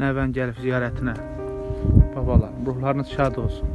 nəvən gəlib ziyarətinə. Babalar, ruhlarınız şad olsun.